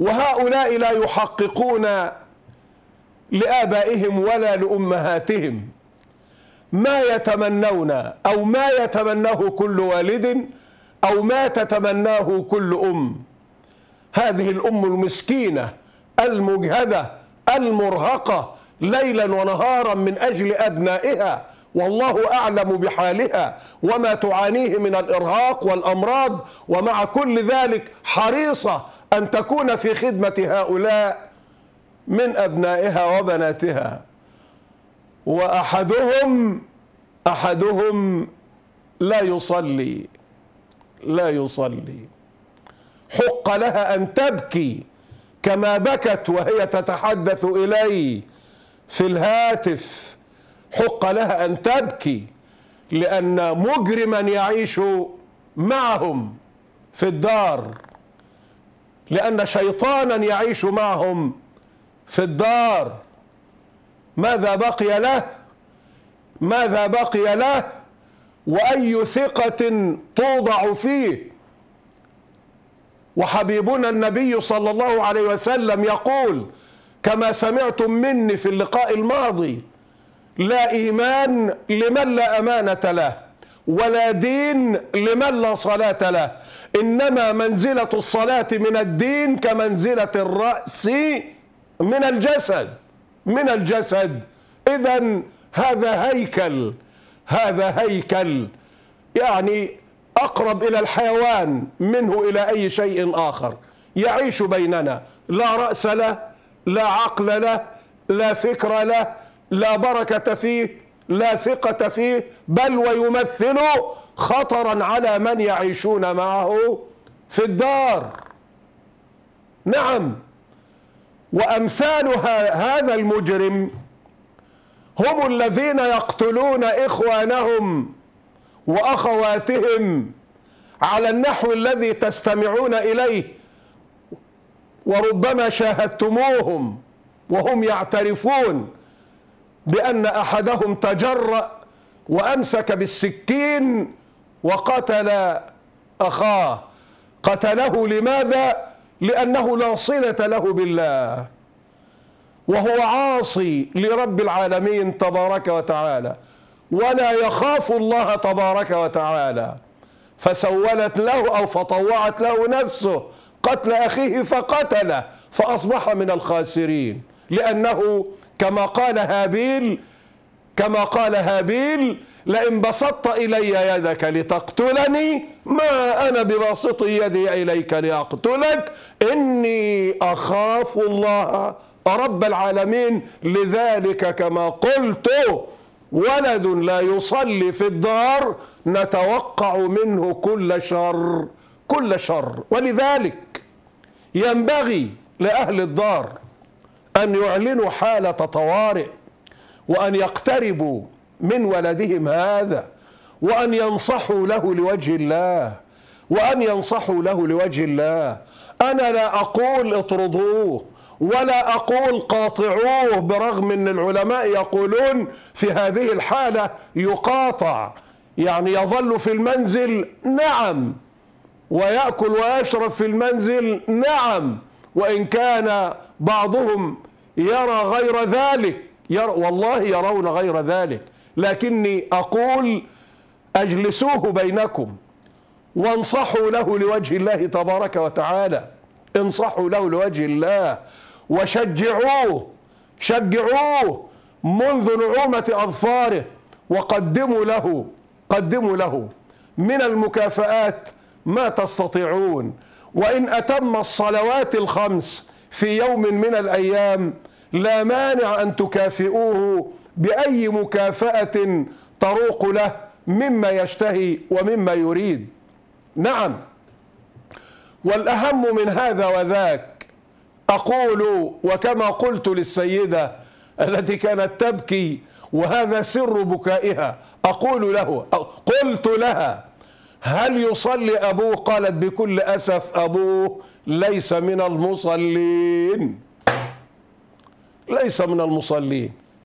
وهؤلاء لا يحققون لآبائهم ولا لأمهاتهم. ما يتمنون أو ما يتمناه كل والد أو ما تتمناه كل أم. هذه الأم المسكينة المجهدة المرهقة ليلا ونهارا من أجل أبنائها. والله أعلم بحالها وما تعانيه من الإرهاق والأمراض ومع كل ذلك حريصة أن تكون في خدمة هؤلاء من أبنائها وبناتها. وأحدهم أحدهم لا يصلي لا يصلي. حق لها أن تبكي كما بكت وهي تتحدث إلي في الهاتف. حق لها أن تبكي لأن مجرما يعيش معهم في الدار لأن شيطانا يعيش معهم في الدار. ماذا بقي له؟ ماذا بقي له؟ وأي ثقة توضع فيه؟ وحبيبنا النبي صلى الله عليه وسلم يقول كما سمعتم مني في اللقاء الماضي لا إيمان لمن لا أمانة له ولا دين لمن لا صلاة له. إنما منزلة الصلاة من الدين كمنزلة الرأس من الجسد من الجسد. اذا هذا هيكل هذا هيكل. يعني أقرب إلى الحيوان منه إلى أي شيء آخر. يعيش بيننا. لا رأس له لا عقل له لا فكر له لا بركة فيه لا ثقة فيه بل ويمثل خطرا على من يعيشون معه في الدار. نعم. وأمثال هذا المجرم هم الذين يقتلون إخوانهم وأخواتهم على النحو الذي تستمعون إليه وربما شاهدتموهم وهم يعترفون. بأن أحدهم تجرأ وأمسك بالسكين وقتل أخاه. قتله لماذا؟ لأنه لا صلة له بالله. وهو عاصي لرب العالمين تبارك وتعالى ولا يخاف الله تبارك وتعالى. فسولت له أو فطوعت له نفسه قتل أخيه فقتله فأصبح من الخاسرين لأنه كما قال هابيل كما قال هابيل لئن بسطت إلي يدك لتقتلني ما أنا بباسط يدي إليك لأقتلك. إني أخاف الله رب العالمين. لذلك كما قلت ولد لا يصلي في الدار نتوقع منه كل شر كل شر. ولذلك ينبغي لأهل الدار أن يعلنوا حالة طوارئ وأن يقتربوا من ولدهم هذا وأن ينصحوا له لوجه الله وأن ينصحوا له لوجه الله. أنا لا أقول اطردوه ولا أقول قاطعوه برغم أن العلماء يقولون في هذه الحالة يقاطع. يعني يظل في المنزل نعم. ويأكل ويشرب في المنزل نعم. وإن كان بعضهم يرى غير ذلك يرى والله يرون غير ذلك لكني أقول أجلسوه بينكم وانصحوا له لوجه الله تبارك وتعالى انصحوا له لوجه الله وشجعوه شجعوه منذ نعومة أظفاره وقدموا له قدموا له من المكافآت ما تستطيعون. وإن أتم الصلوات الخمس في يوم من الأيام لا مانع أن تكافئوه بأي مكافأة تروق له مما يشتهي ومما يريد. نعم. والأهم من هذا وذاك أقول وكما قلت للسيدة التي كانت تبكي وهذا سر بكائها أقول له قلت لها هل يصلي أبوه؟ قالت بكل أسف أبوه ليس من المصلين. ليس من المصلين.